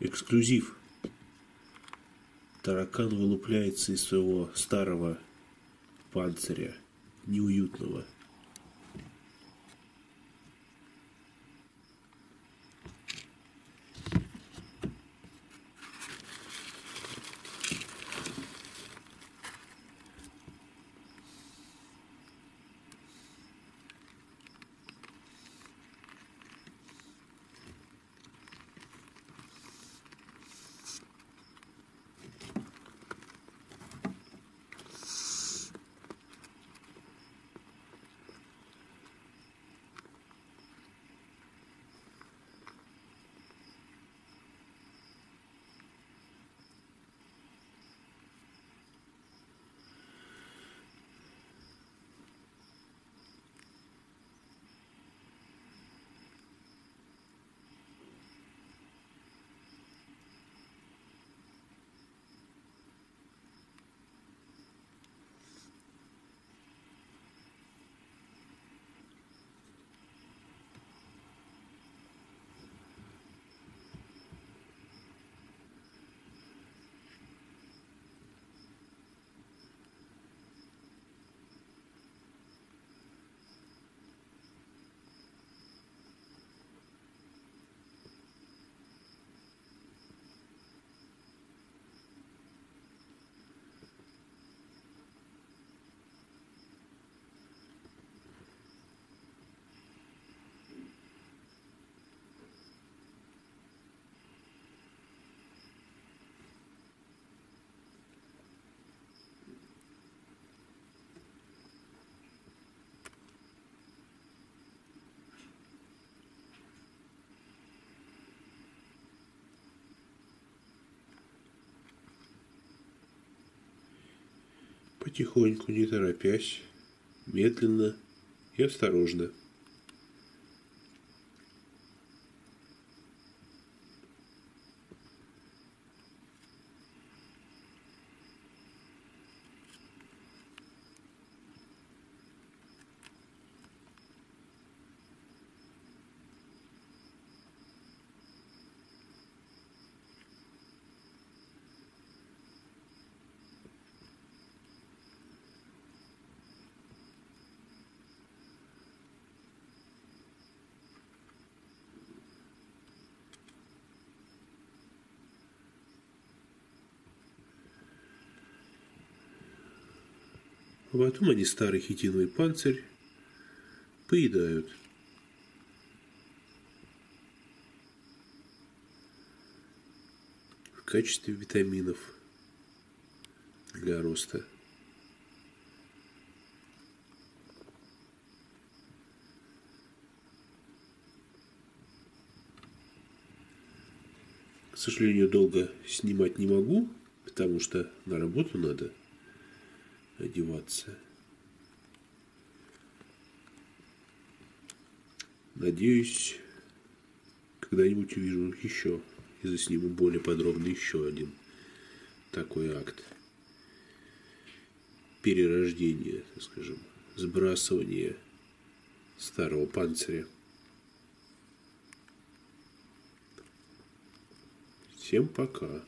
Эксклюзив. Таракан вылупляется из своего старого панциря, неуютного. Потихоньку, не торопясь, медленно и осторожно. Потом они старый хитиновый панцирь поедают. В качестве витаминов для роста. К сожалению, долго снимать не могу, потому что на работу надо – одеваться. Надеюсь, когда-нибудь увижу еще и засниму более подробно еще один такой акт перерождения, так скажем, сбрасывания старого панциря. Всем пока.